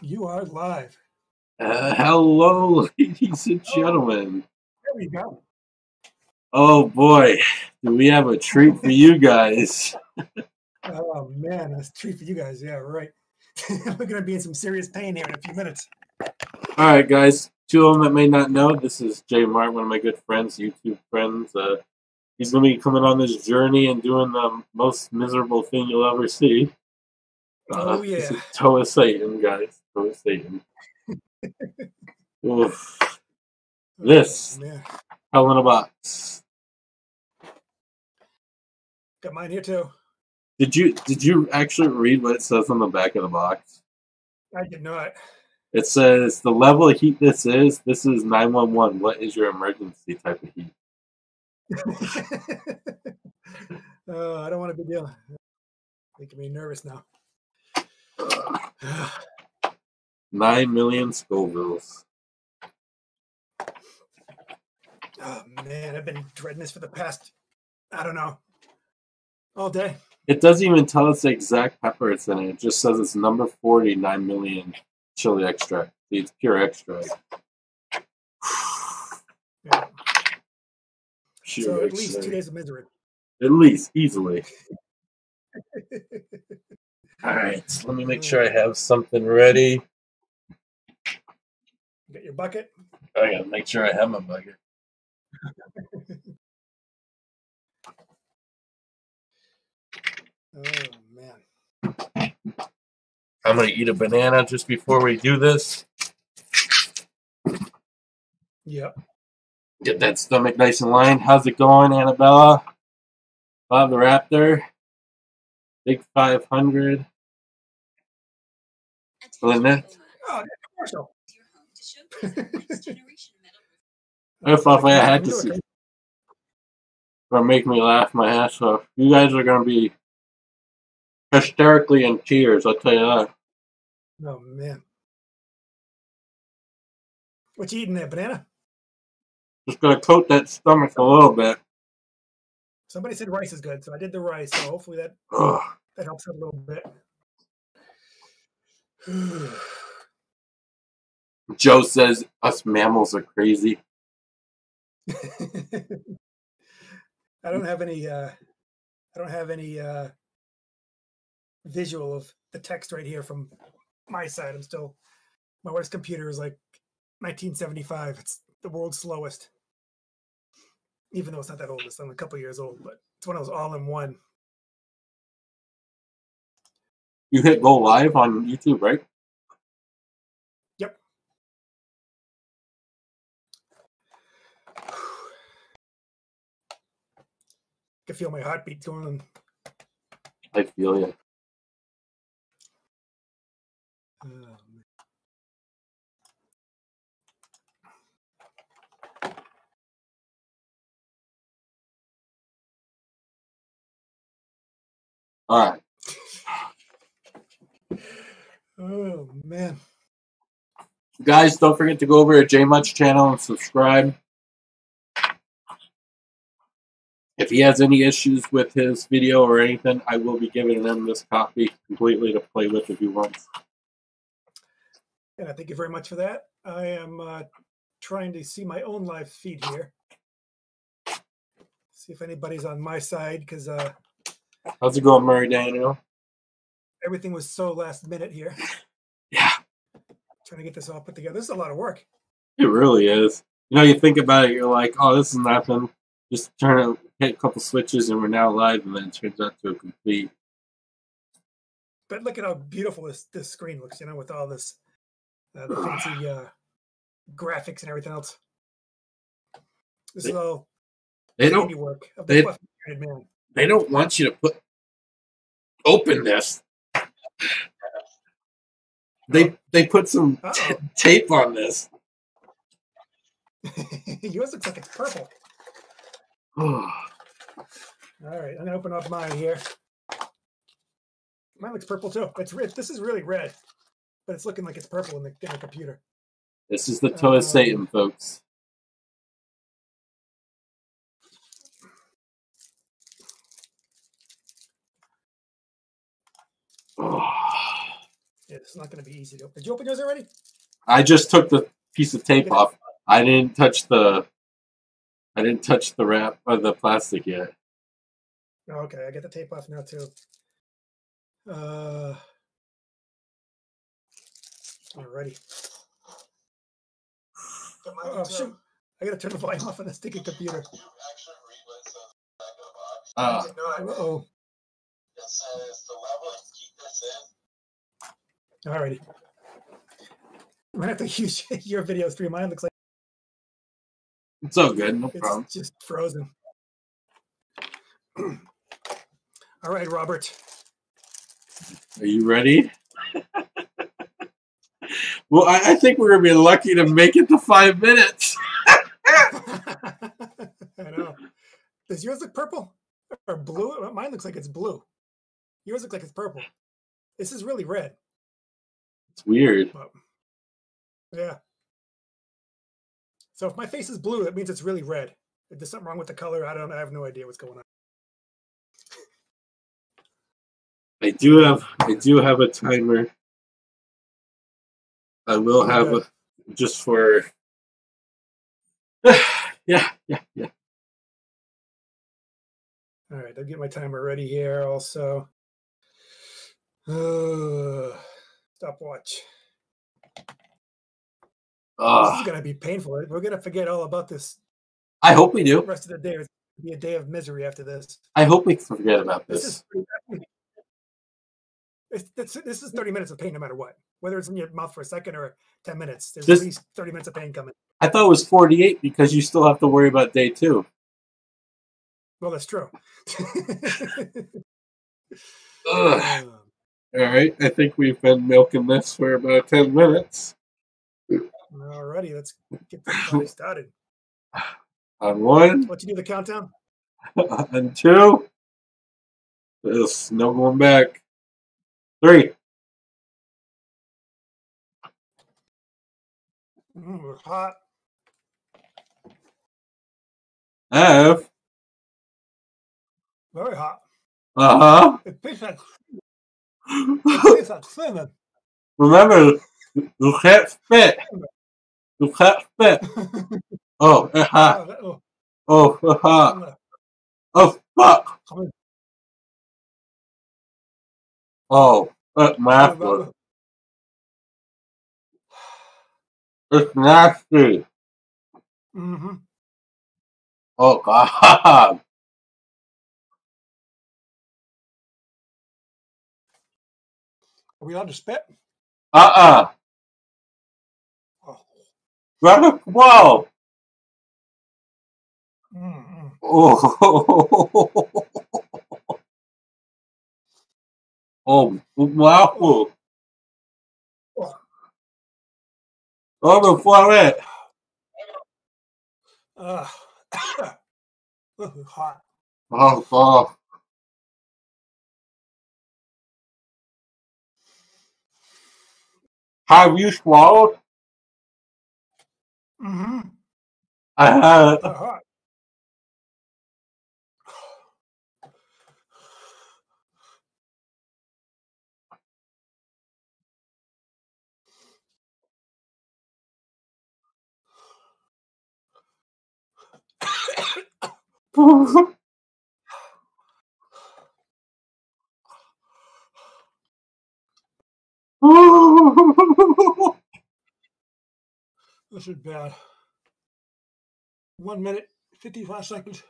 You are live. Uh, hello, ladies and gentlemen. There we go. Oh boy, do we have a treat for you guys? Oh man, that's a treat for you guys. Yeah, right. We're gonna be in some serious pain here in a few minutes. All right, guys. Two of them that may not know, this is Jay Martin, one of my good friends, YouTube friends. Uh, he's going to be coming on this journey and doing the most miserable thing you'll ever see. Uh, Oh, yeah. this is of Satan, guys. Satan. Oof. This. Man. Hell in a box. Got mine here too. Did you did you actually read what it says on the back of the box? I did not. It says the level of heat this is. This is nine one one. What is your emergency type of heat? oh, I don't want to be dealing. Making me nervous now. Nine million Scovilles. Oh man, I've been dreading this for the past, I don't know, all day. It doesn't even tell us the exact pepper it's in. It just says it's number forty nine million chili extract. It's pure extract. Yeah. Pure So at least two days of misery. At least easily. All right, so let me make sure I have something ready. Get your bucket. Oh, I gotta make sure I have my bucket. Oh man. I'm gonna eat a banana just before we do this. Yep. Get that stomach nice and lined. How's it going, Annabella? Bob the Raptor. Big 500. Lynette? Oh, commercial. If I I had to see. okay? Or make me laugh my ass off. You guys are gonna be hysterically in tears, I'll tell you that. Oh man. What you eating there? Banana? Just gonna coat that stomach a little bit. Somebody said rice is good, so I did the rice. So hopefully that Ugh. that helps out a little bit. Joe says us mammals are crazy. I don't have any. uh I don't have any uh visual of the text right here from my side. I'm still. My wife's computer is like 1975. It's the world's slowest. Even though it's not that old, it's only a couple years old, but it's one of those all-in-one. You hit go live on YouTube, right? Can feel my heartbeat going. I feel you. Um. Man. All right. Oh man. Guys, don't forget to go over to J-Mart channel and subscribe. If he has any issues with his video or anything, I will be giving him this copy completely to play with if he wants. And I thank you very much for that. I am uh, trying to see my own live feed here. See if anybody's on my side because uh, How's it going, Murray Daniel? everything was so last minute here. Yeah. Trying to get this all put together. This is a lot of work. It really is. You know, you think about it, you're like, oh, this is nothing. Just turn it, hit a couple switches, and we're now live, and then it turns out to a complete. But look at how beautiful this this screen looks. You know, with all this uh, the fancy uh, graphics and everything else. This is all They don't. of the they- man. They don't want you to put open this. They they put some t- tape on this. Yours looks like it's purple. All right, I'm gonna open up mine here. Mine looks purple too. It's red. This is really red, but it's looking like it's purple in the, in the computer. this is the uh, toe of uh, Satan, folks. Yeah, it's not going to be easy to open. Did you open yours already? I just took the piece of tape off. I didn't touch the. I didn't touch the wrap or the plastic yet. Oh, okay, I get the tape off now too. Uh, alrighty. Oh shoot! I gotta turn the volume off on the sticky computer. Uh, Oh, alrighty. I'm gonna have to use your video stream. Mine looks like it's all good, no problem. it's problem. just frozen. All right, Robert. Are you ready? well, I, I think we're gonna be lucky to make it to five minutes. I know. Does yours look purple or blue? Mine looks like it's blue. Yours looks like it's purple. This is really red. It's weird. But yeah. So if my face is blue, that means it's really red. If there's something wrong with the color, I don't. I have no idea what's going on. I do have I do have a timer. I will Oh, have a, just for yeah, yeah, yeah. All right, I'll get my timer ready here. Also, uh, stopwatch. This Uh, is gonna be painful. We're gonna forget all about this I hope we the do. rest of the day. It's gonna be a day of misery after this. I hope we forget about This this. is pretty- it's, this, this is 30 minutes of pain no matter what. Whether it's in your mouth for a second or 10 minutes, there's This- at least 30 minutes of pain coming. I thought it was 48 because you still have to worry about day two. Well, that's true. Ugh. Um, All right, I think we've been milking this for about 10 minutes. Alrighty, let's get this party started. On one, Let you do the countdown. on two. There's no going back. Three. Mm, we're hot. F. Very hot. Uh It tastes like, it huh. tastes like cinnamon. Remember, you can't spit. You can't spit. Oh, huh. Oh, that- oh, Oh, huh. I'm gonna- Oh, fuck. Oh, nasty. gonna- It's nasty. Mhm. Oh, God. Are we allowed to spit? Uh uh Oh. Brother, whoa. Mm, mm. Oh. Oh, wow. Oh. Oh, the floret. Uh, hot. Oh, God. Have you swallowed? Mm-hmm. I had. This is bad. One minute, 55 seconds.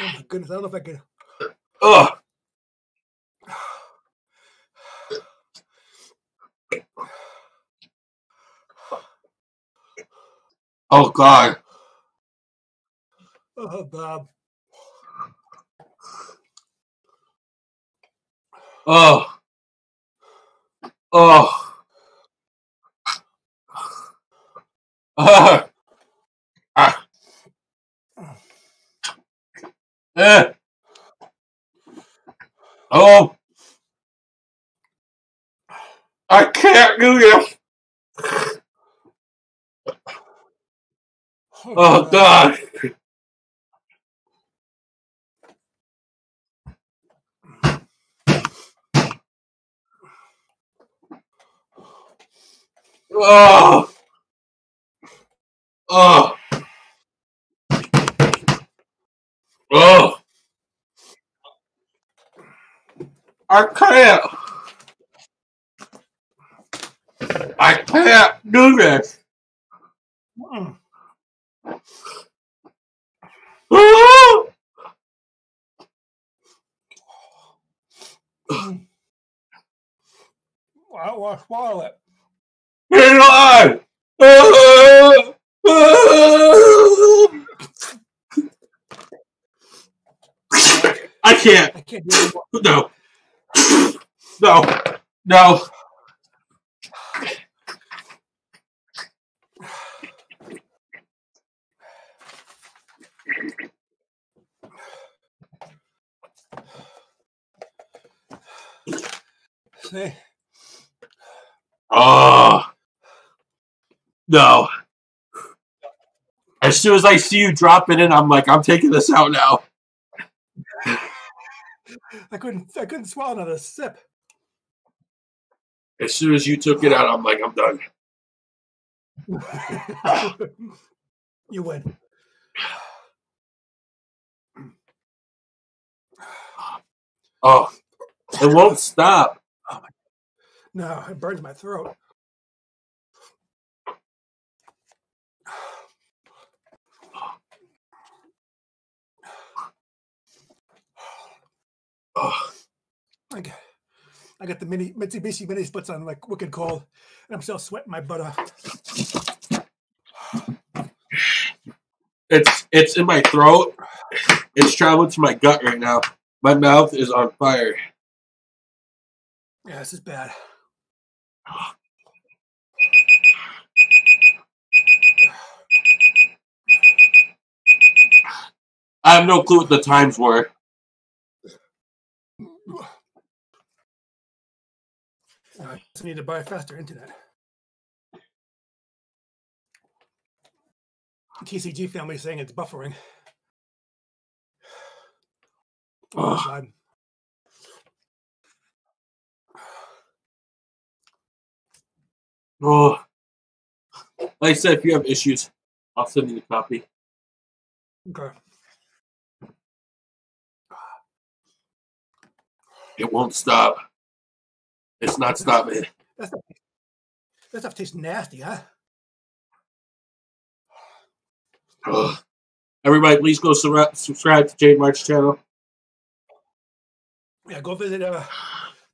Oh my goodness, I don't know if I can. Ugh. Oh God. Oh, Bob. Oh. Oh. Ah. Ah. Eh. Oh, I can't do this. Oh God. Oh. Oh. Oh. I can't. I can't do this. Mm. I want to swallow it. Oh. Oh. I can't. I can't do it. No. No. No. Oh. No. As soon as I see you drop it in, I'm like, I'm taking this out now. I couldn't I couldn't swallow another sip. As soon as you took it out, I'm like, I'm done. you win. Oh, it won't stop. No, it burns my throat. Oh, I got, I got the mini Mitsubishi mini splits on like wicked cold, and I'm still sweating my butt off. it's it's in my throat. It's traveling to my gut right now. My mouth is on fire. Yeah, this is bad. I have no clue what the times were. Uh, I just need to buy faster internet. TCG family saying it's buffering. Oh, God. Oh, like I said, if you have issues, I'll send you a copy. Okay. It won't stop. It's not stopping. That stuff, that stuff tastes nasty, huh? Ugh. Everybody, please go subscribe to J-Mart's channel. Yeah, go visit uh,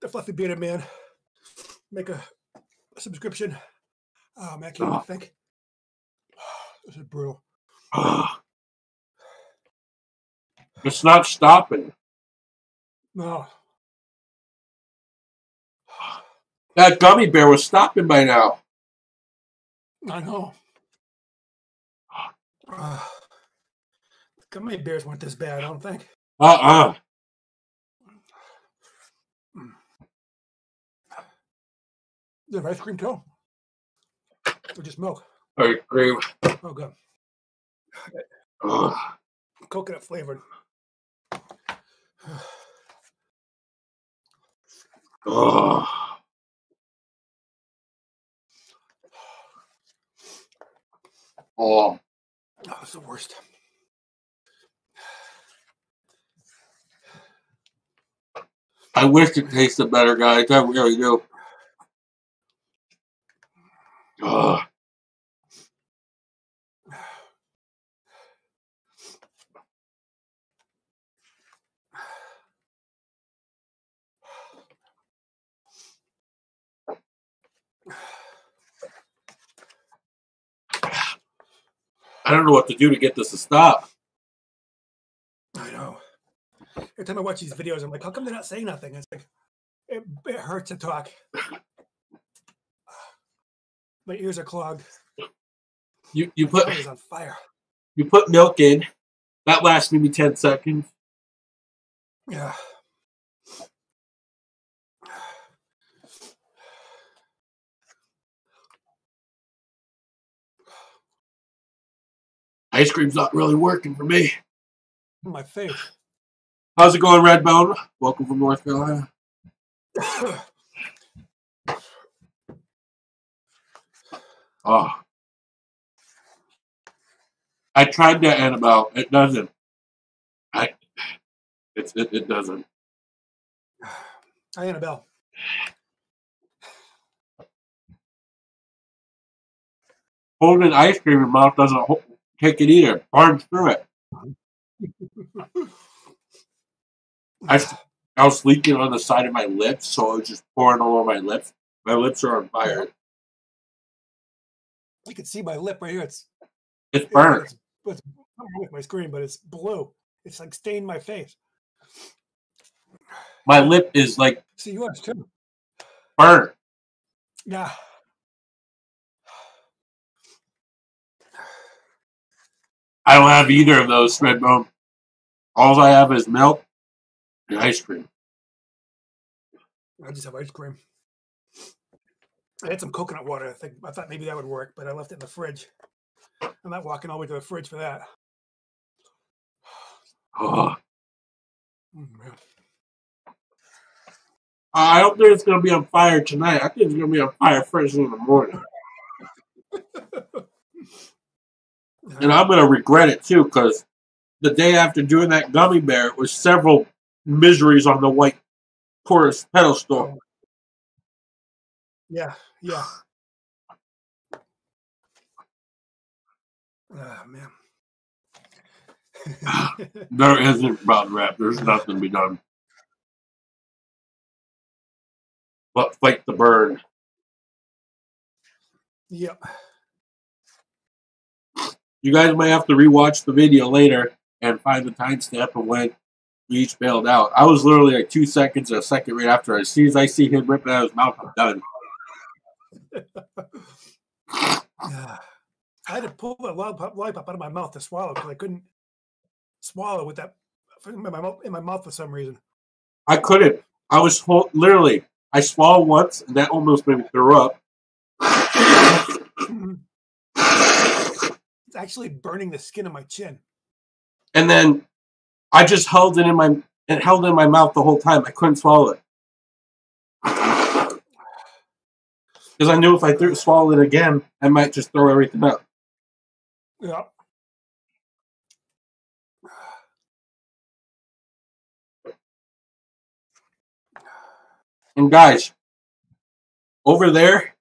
the Fluffy Bearded Man. Make a subscription. Oh man, I can't even think. This is brutal. It's not stopping. No. That gummy bear was stopping by now. I know. Uh, gummy bears weren't this bad, I don't think. Uh uh Is there ice cream too? Or just milk? I agree. Oh, good. Ugh. Coconut flavored. Ugh. Oh, oh that was the worst. I wish it tasted better, guys. I really do. Ugh. I don't know what to do to get this to stop. I know. Every time I watch these videos, I'm like, how come they're not saying nothing? It's like, it, it hurts to talk. My ears are clogged. You you put My on fire. You put milk in. That lasts maybe ten seconds. Yeah. Ice cream's not really working for me. My face. How's it going, Redbone? Welcome from North Carolina. Oh. I tried that Annabelle. It doesn't. I. It's it, it doesn't. Hi, Annabelle. Holding ice cream in your mouth doesn't take it either. Burns through it. I, I was leaking on the side of my lips, so it was just pouring all over my lips. My lips are on fire. You can see my lip right here. It's It's burnt. It's, it's I with my screen, but it's blue. It's like stained my face. My lip is like See yours too. burnt. Yeah. I don't have either of those, Redbone. All I have is milk and ice cream. I just have ice cream. I had some coconut water. I think I thought maybe that would work, but I left it in the fridge. I'm not walking all the way to the fridge for that. Oh. I don't think it's going to be on fire tonight. I think it's going to be on fire first in the morning. And I'm going to regret it too because the day after doing that gummy bear, it was several miseries on the white chorus pedestal. Oh. Yeah, yeah. Ah man. There isn't brown rap. There's nothing to be done. But fight the burn. yep. You guys might have to rewatch the video later and find the timestamp of when we each bailed out. I was literally like two seconds or a second right after. As soon as I see him ripping out his mouth, I'm done. I had to pull that lollipop, out of my mouth to swallow because I couldn't swallow with that in my mouth in my mouth for some reason. I couldn't. I was literally. I swallowed once, and that almost made me throw up. It's actually burning the skin of my chin. And then I just held it in my it held it in my mouth the whole time. I couldn't swallow it because I knew if I threw, swallowed it again, I might just throw everything up. Yeah. And guys, over there,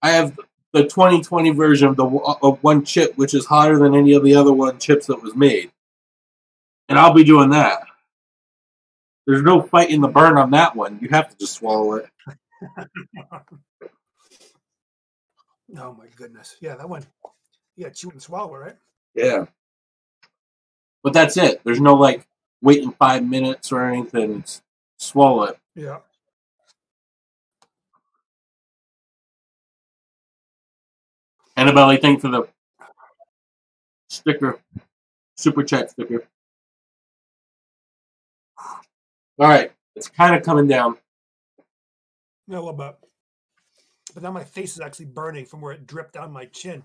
I have the 2020 version of the uh, of one chip, which is hotter than any of the other one chips that was made. And I'll be doing that. There's no fighting the burn on that one. You have to just swallow it. Oh my goodness. Yeah, that one. Yeah, chew and swallow, right? Yeah. But that's it. There's no like waiting five minutes or anything. It's swallow it. Yeah. Annabelle, thank for the sticker, super chat sticker. All right, it's kind of coming down. A little bit. But now my face is actually burning from where it dripped down my chin.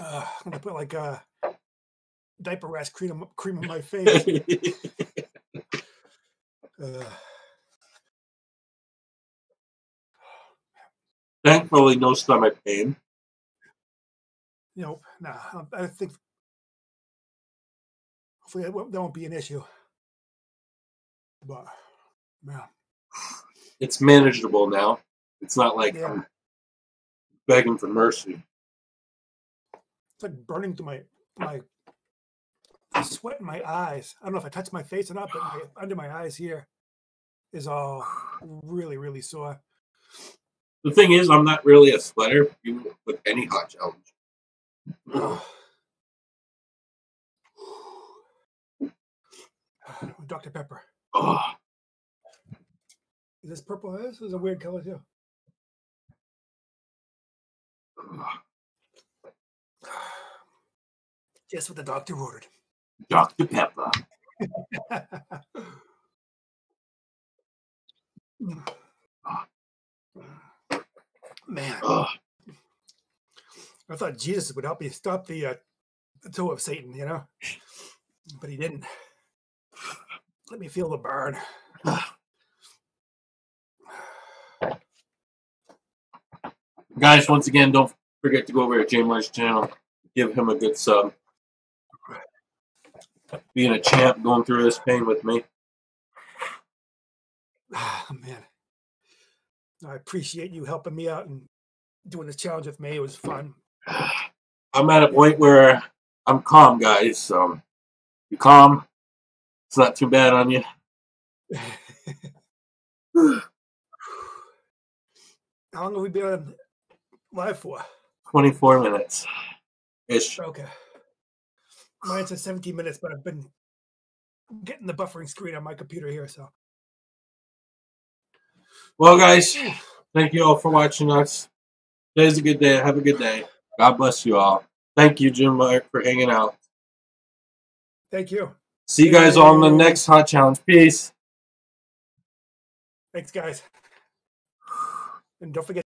Uh, I'm gonna put like a diaper rash cream cream on my face. Uh, Thankfully, no stomach pain. you know, nah, I- I think hopefully that won't, that won't be an issue. But man, It's manageable now. It's not like Yeah. I'm begging for mercy. it's like burning through my my sweat in my eyes. I don't know if I touched my face or not, but my, under my eyes here is all really, really sore. The thing is, I'm not really a sweater with any hot challenge. Dr. Pepper. Oh, Is this purple? This is a weird color too. Just what the doctor ordered. Dr. Pepper. Man, Oh, I thought Jesus would help me stop the uh, the toe of Satan, you know, but he didn't. Let me feel the burn. Guys, once again, don't forget to go over to J-Mart's channel. Give him a good sub. Being a champ, going through this pain with me. Ah, man, I appreciate you helping me out and doing this challenge with me. It was fun. I'm at a point where I'm calm, guys. So you calm. It's not too bad on you. How long have we been on live for? 24 minutes ish. Okay. Mine says 17 minutes, but I've been getting the buffering screen on my computer here, so. Well, guys, thank you all for watching us. Today's a good day. Have a good day. God bless you all. Thank you, J-Mart, for hanging out. Thank you. See you guys on the next Hot Challenge. Peace. Thanks, guys. And don't forget.